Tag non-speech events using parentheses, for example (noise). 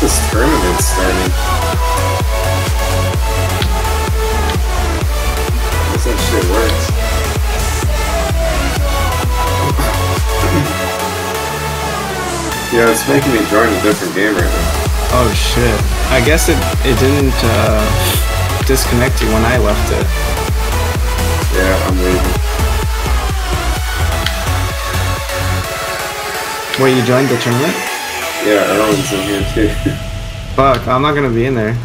this tournament started? That shit works. (coughs) yeah, it's making me join a different game right now. Oh shit. I guess it, it didn't uh, disconnect you when I left it. Yeah, I'm leaving. Wait, you joined the tournament? In here too. Fuck, I'm not gonna be in there.